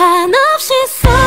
한없이 쏟